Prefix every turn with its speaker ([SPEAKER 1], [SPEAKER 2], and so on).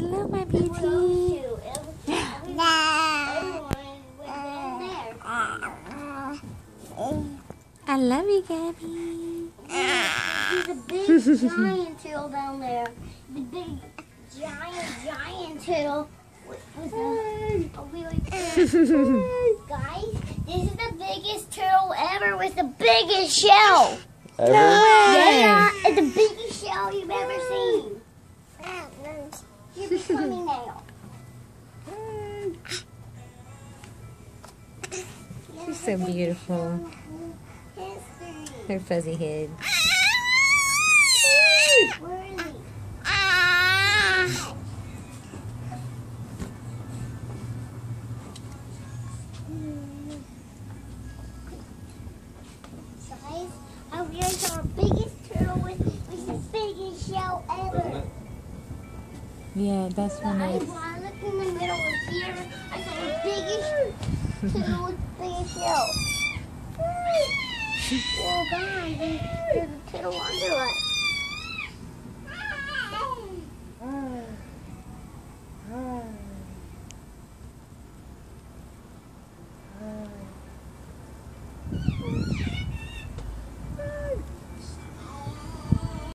[SPEAKER 1] Hello, my beauty. I love you, Gabbi.
[SPEAKER 2] There's a big giant turtle down there. The big giant giant turtle with, with a, a really big guys. This is the biggest turtle ever with the biggest shell.
[SPEAKER 3] Ever?
[SPEAKER 2] Yeah, it's the biggest shell you've ever seen.
[SPEAKER 1] She's so beautiful. Her fuzzy head.
[SPEAKER 2] Where is he? Guys, I realized our biggest turtle was, was the biggest shell ever.
[SPEAKER 1] Yeah, that's when I.
[SPEAKER 2] I looked in the middle of here, I saw biggest turtle the biggest shell. Oh, guys, there's, there's a turtle under us.